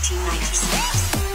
1996.